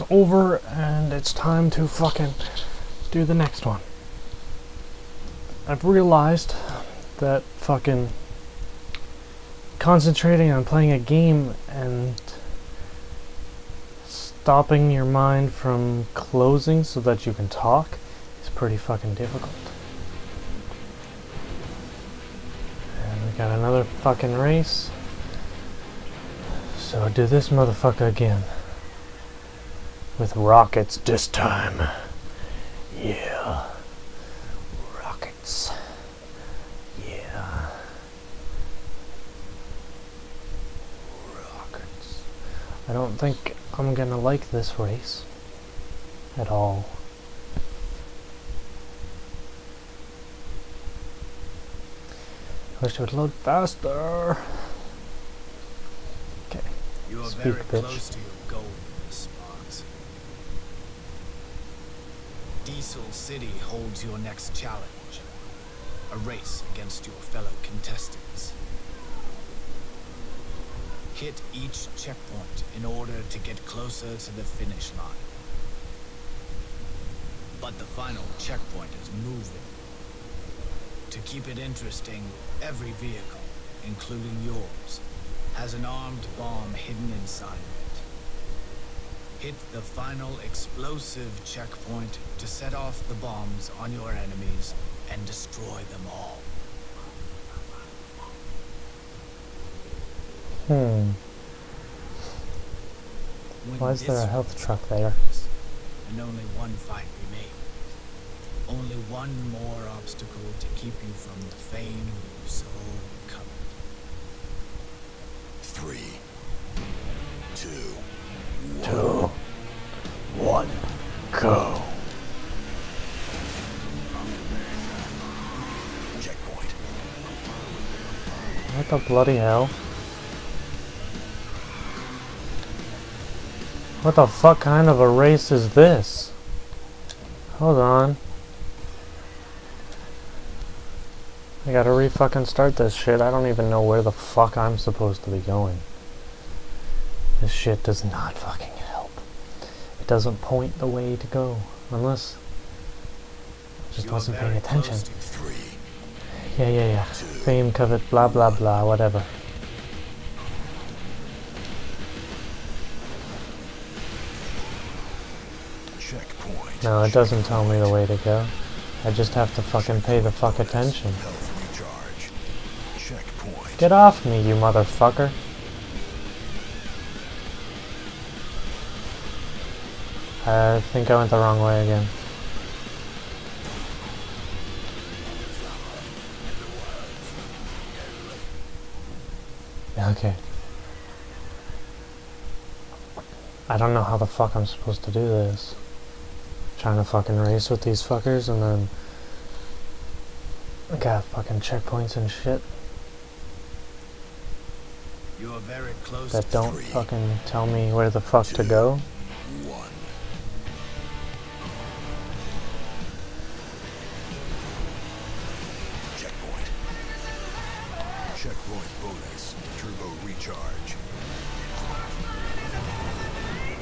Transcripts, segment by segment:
is over and it's time to fucking do the next one. I've realized that fucking concentrating on playing a game and stopping your mind from closing so that you can talk is pretty fucking difficult. And we got another fucking race. So do this motherfucker again. With rockets this time. Yeah. Rockets. Yeah. Rockets. I don't think I'm gonna like this race. At all. I wish it would load faster. Okay. You are Speak, bitch. close to your goal, Sparks. Diesel City holds your next challenge. A race against your fellow contestants. Hit each checkpoint in order to get closer to the finish line. But the final checkpoint is moving. To keep it interesting, every vehicle, including yours, has an armed bomb hidden inside it. Hit the final explosive checkpoint to set off the bombs on your enemies and destroy them all. Hmm. Win Why is there a health truck there? And only one fight remains. Only one more obstacle to keep you from the fame you so coveted. Three, two, Two, one, go. checkpoint. What the bloody hell? What the fuck kind of a race is this? Hold on. I gotta re-fucking start this shit. I don't even know where the fuck I'm supposed to be going. This shit does not fucking help. It doesn't point the way to go. Unless... I just You wasn't paying attention. Three, Yeah, yeah, yeah. Fame, covet, blah, blah, blah, whatever. checkpoint. No, it doesn't tell me the way to go. I just have to fucking pay the fuck attention. Health recharge. Checkpoint. Get off me, you motherfucker. Uh, I think I went the wrong way again. Okay. I don't know how the fuck I'm supposed to do this. Trying to fucking race with these fuckers and then I got fucking checkpoints and shit You are very close that don't fucking tell me where the fuck to go. One.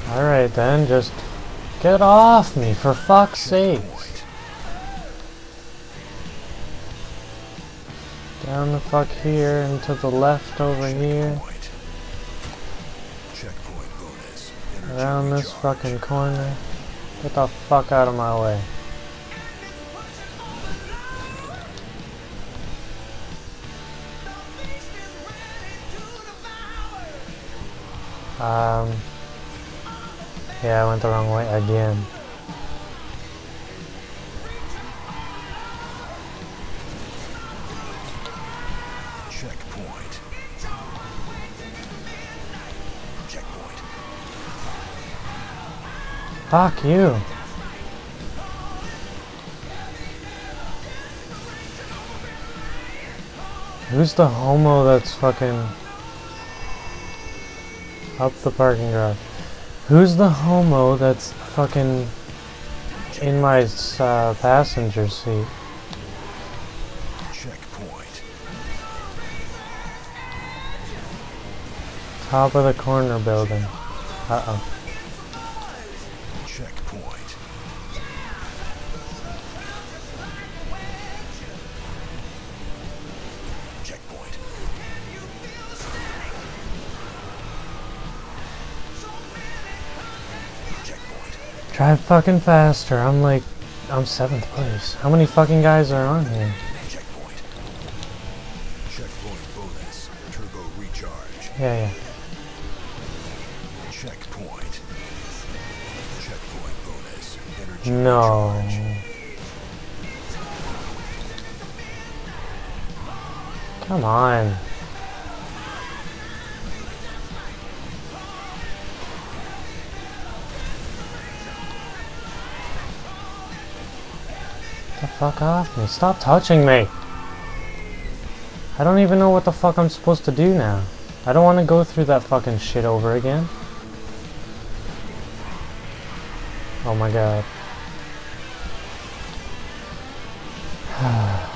Alright then, just get off me for fuck's sake. Down the fuck here and to the left over here. Around this fucking corner. Get the fuck out of my way. Um. Yeah, I went the wrong way again. Checkpoint. Checkpoint. Fuck you. Who's the homo that's fucking up the parking garage? Who's the homo that's fucking in my uh, passenger seat? Checkpoint. Top of the corner building. Uh oh. Drive fucking faster. I'm like, I'm seventh place. How many fucking guys are on here? Checkpoint. Checkpoint bonus. Turbo recharge. Yeah, yeah. Checkpoint. Checkpoint bonus. Energy No. recharge. Come on. The fuck off me. Stop touching me. I don't even know what the fuck I'm supposed to do now. I don't want to go through that fucking shit over again. Oh my god.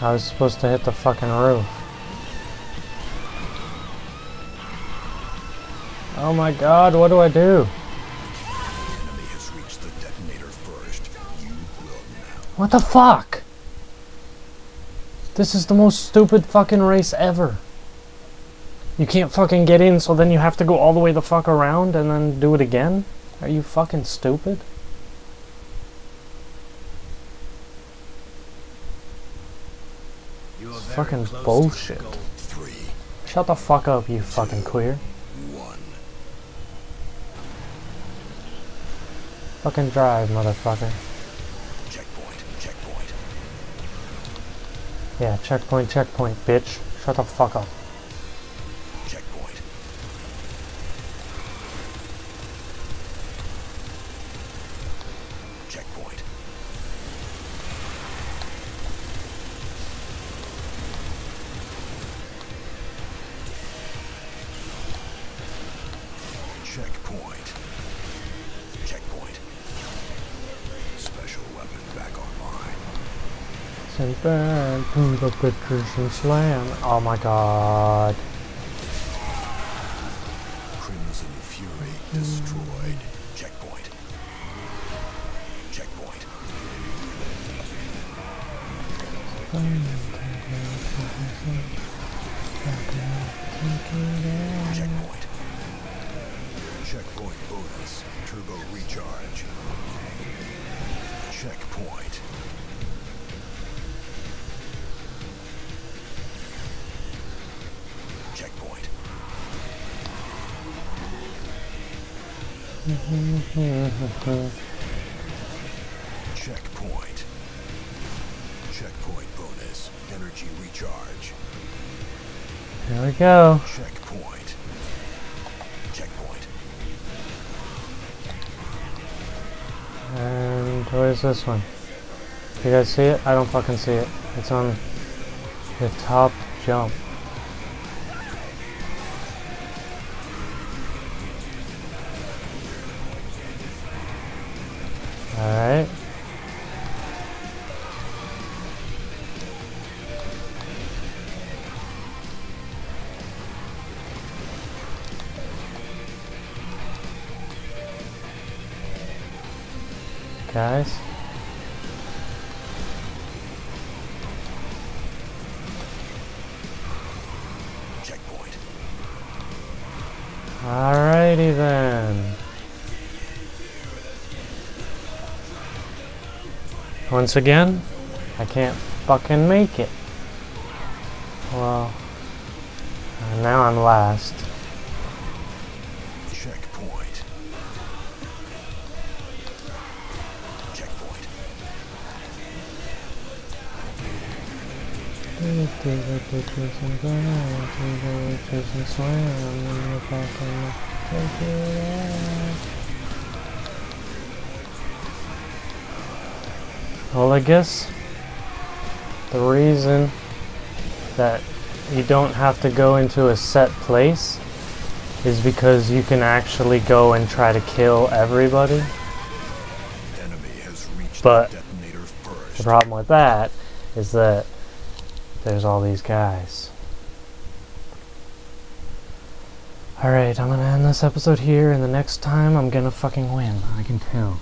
I was supposed to hit the fucking roof. Oh my god, what do I do? What the fuck? This is the most stupid fucking race ever. You can't fucking get in, so then you have to go all the way the fuck around and then do it again? Are you fucking stupid? You are It's very fucking bullshit. Three. Shut the fuck up, you fucking queer. One. Fucking drive, motherfucker. Checkpoint. Checkpoint. Yeah, checkpoint, checkpoint, bitch. Shut the fuck up. Send back to the bitches and slam. Oh my god. Crimson Fury destroyed. Checkpoint. Checkpoint. Checkpoint. Checkpoint bonus. Turbo recharge. Checkpoint. Checkpoint. Checkpoint bonus. Energy recharge. Here we go. Checkpoint. Checkpoint. And where's this one? You guys see it? I don't fucking see it. It's on the top jump. Guys. Checkpoint. Alrighty then. Once again, I can't fucking make it. Well, uh, now I'm last. Well, I guess the reason that you don't have to go into a set place is because you can actually go and try to kill everybody. Enemy has reached But- the The problem with that is that there's all these guys. Alright, I'm gonna end this episode here, and the next time I'm gonna fucking win. I can tell.